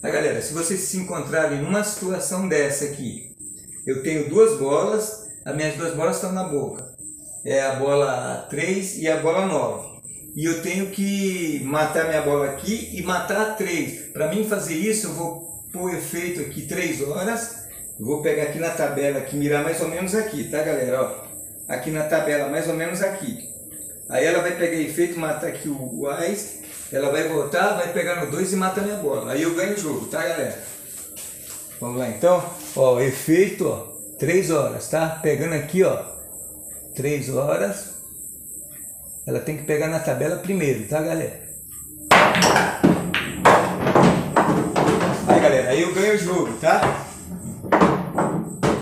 Tá, galera? Se vocês se encontrarem numa situação dessa aqui, eu tenho duas bolas, as minhas duas bolas estão na boca. É a bola 3 e a bola 9. E eu tenho que matar minha bola aqui e matar a 3. Para mim fazer isso, eu vou pôr efeito aqui 3 horas. vou pegar aqui na tabela, aqui, mirar mais ou menos aqui, tá galera? Ó, aqui na tabela, mais ou menos aqui. Aí ela vai pegar efeito, matar aqui o, AIS, ela vai voltar, vai pegar no 2 e mata minha bola. Aí eu ganho o jogo, tá galera? Vamos lá então, ó, efeito, ó, 3 horas, tá? Pegando aqui, ó, 3 horas. Ela tem que pegar na tabela primeiro, tá galera? Aí galera, aí eu ganho o jogo, tá?